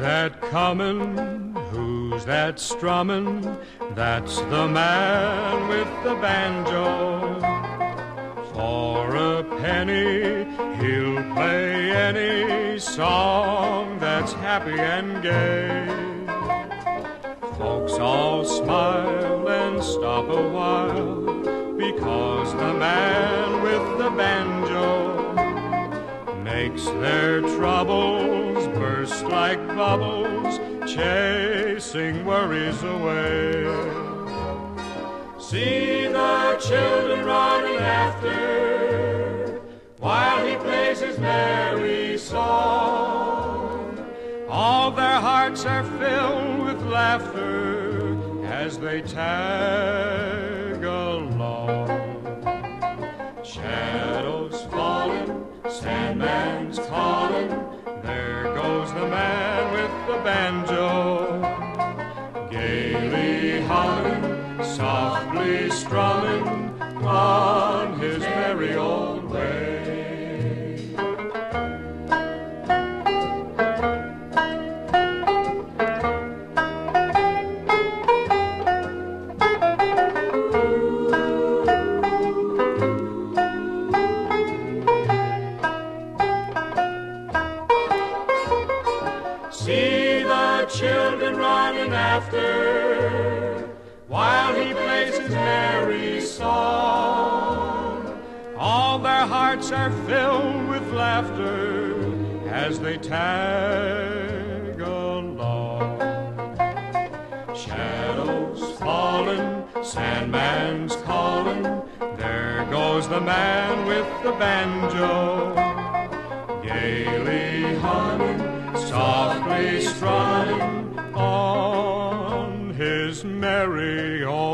that coming? Who's that strumming? That's the man with the banjo. For a penny, he'll play any song that's happy and gay. Folks all smile and stop a while because the man with the banjo makes their troubles burst like bubbles, chasing worries away. See the children running after while he plays his merry song. All their hearts are filled with laughter as they tag along. Shadows falling, Sandman's calling. There goes the man banjo, gaily humming, softly strumming on his merry old way. See children running after while he plays his merry song. All their hearts are filled with laughter as they tag along. Shadows falling, Sandman's calling. There goes the man with the banjo, gaily humming softly strumming old